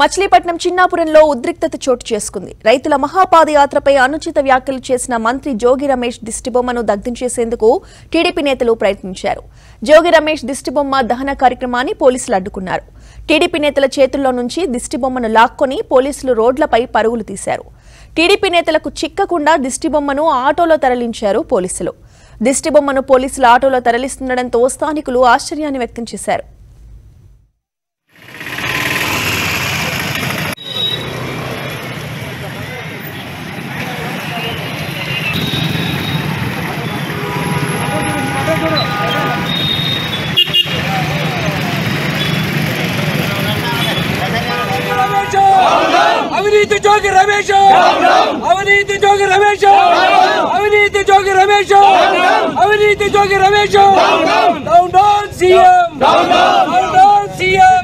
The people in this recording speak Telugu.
మచిలీపట్నం చిన్నాపురంలో ఉద్రిక్తత చోటు చేసుకుంది. రైతుల మహాపాదయాత్రపై అనుచిత వ్యాఖ్యలు చేసిన మంత్రి జోగి రమేష్ దిష్టిబొమ్మను దగ్ధం చేసేందుకు టీడీపీ నేతలు ప్రయత్నించారు. జోగి రమేష్ దిష్టిబొమ్మ దహన కార్యక్రమాన్ని పోలీసులు అడ్డుకున్నారు. టీడీపీ నేతల చేతుల్లో నుంచి దిష్టిబొమ్మను లాక్కొని పోలీసులు రోడ్లపై పరుగులు తీశారు. టీడీపీ నేతలకు చిక్కకుండా దిష్టిబొమ్మను ఆటోలో తరలించారు పోలీసులు. దిష్టిబొమ్మను పోలీసులు ఆటోలో తరలిస్తుండటంతో స్థానికులు ఆశ్చర్యాన్ని వ్యక్తం చేశారు. అవినీతి జోగి రమేష్ అవినీతి జోగి రమేష్ అవినీతి జోగి రమేష్ అవినీతి Jogi Ramesh down down CM down down CM